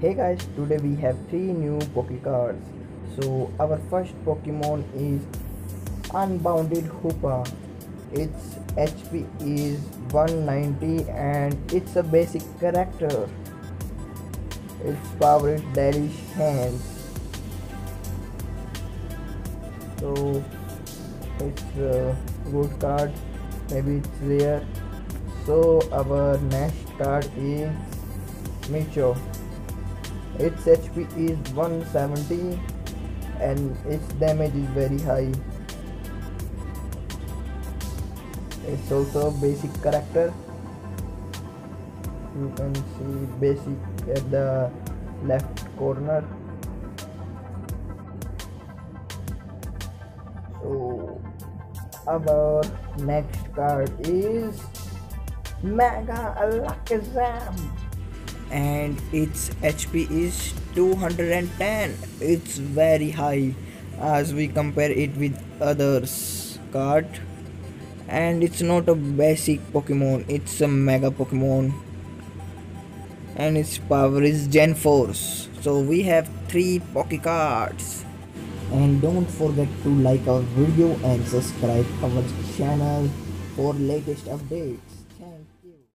Hey guys, today we have three new Poke cards. So our first Pokemon is Unbounded Hoopa. Its HP is 190 and it's a basic character. Its power is Delish Hands. So it's a good card. Maybe it's rare. So our next card is Micho. Its HP is 170 and its damage is very high. It's also a basic character. You can see basic at the left corner. So our next card is Mega Alakazam and its HP is 210 it's very high as we compare it with others card. And it's not a basic Pokemon it's a mega Pokemon. And its power is Zen Force. So we have three Poke cards. And don't forget to like our video and subscribe our channel for latest updates